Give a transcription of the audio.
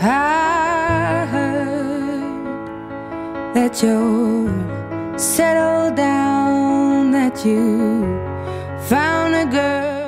I heard that you're settled down, that you found a girl.